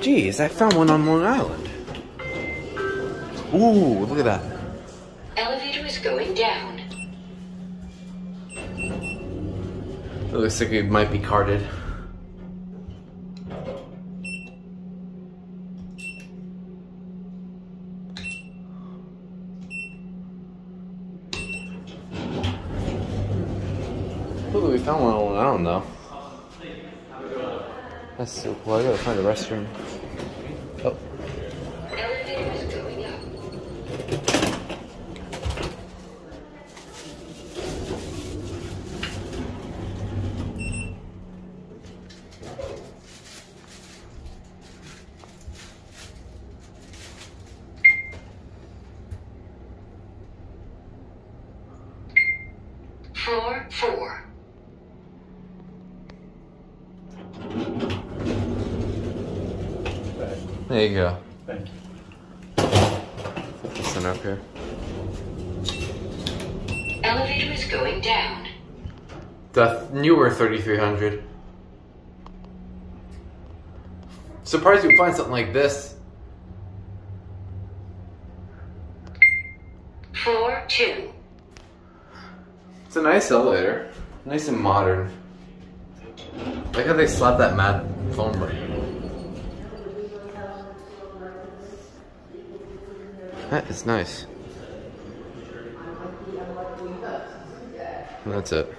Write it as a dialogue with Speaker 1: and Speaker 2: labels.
Speaker 1: Geez, I found one on Long Island. Ooh, look at that.
Speaker 2: Elevator is going down.
Speaker 1: It looks like it might be carded. Look, we found one on Long Island though. That's so cool. I gotta find a restroom. Oh.
Speaker 2: Floor four.
Speaker 1: There you go.
Speaker 3: Thank you.
Speaker 1: Put this one up here.
Speaker 2: Elevator is going down.
Speaker 1: The newer 3300. Surprised you'd find something like this.
Speaker 2: Four, two.
Speaker 1: It's a nice elevator. Nice and modern. Like how they slapped that matte foam right. That is nice. And that's it.